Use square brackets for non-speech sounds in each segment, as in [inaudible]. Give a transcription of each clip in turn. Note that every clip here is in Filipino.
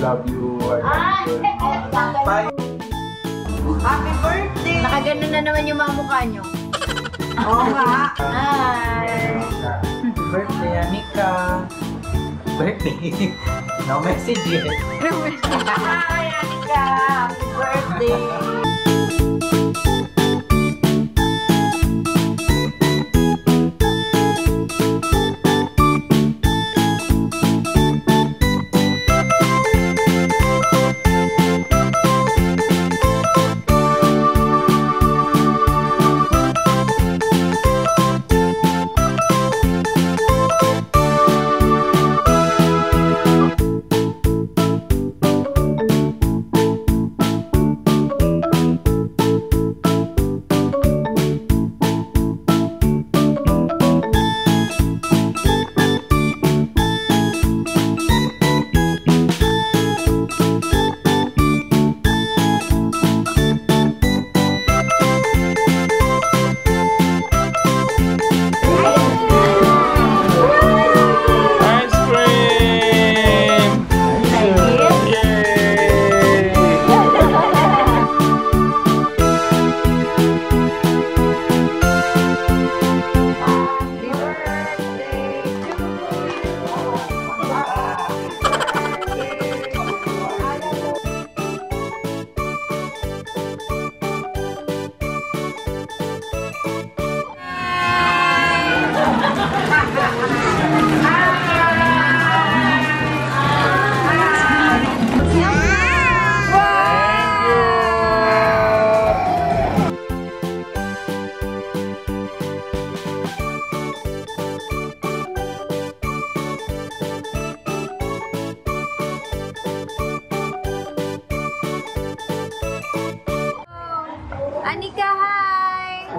love you. I love you. Bye. Happy birthday! Nakagano na naman yung mga mukha nyo. Oo nga. Hi! Happy birthday, Anika. Birthday. [laughs] no message yet. Hi, Anika! Happy birthday!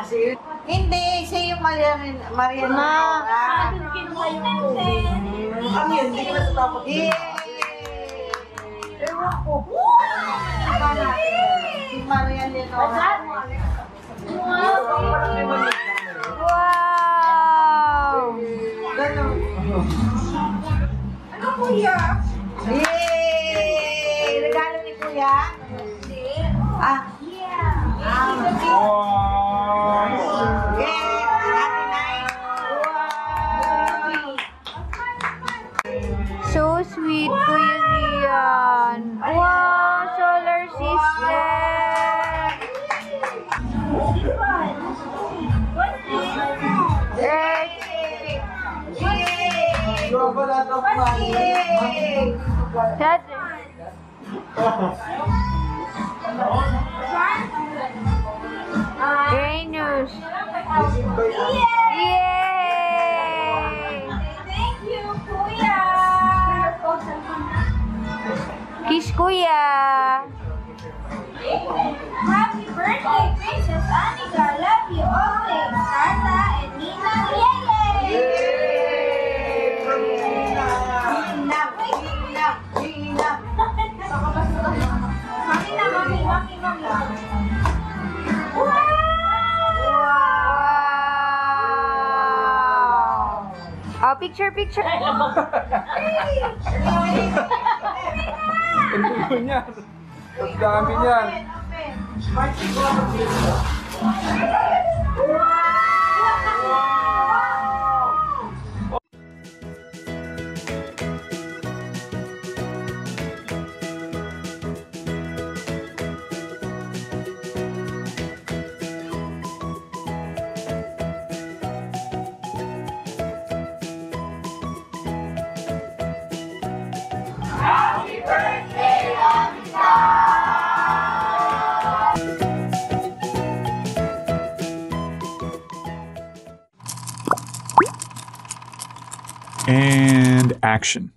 Kasi yun. Hindi, siya yung Maria, Maria Ma. kinuha yung Ano yun? Hindi ko natatakot. Yay! Ewan ko. Iba natin. Si Maria Leonora. Wow! Ganun. Ano kuya? Yay! Regalo ni Kuya. Ah. Out of money. That, Venus. Yay! Thank you, kuya. Kiss Kuya. Happy birthday, Princess Anika. Love you always. Tata and Nina. Yay! Ginap, Wow! Picture, picture. Ang dugo niyan. Ang dami niyan. And action.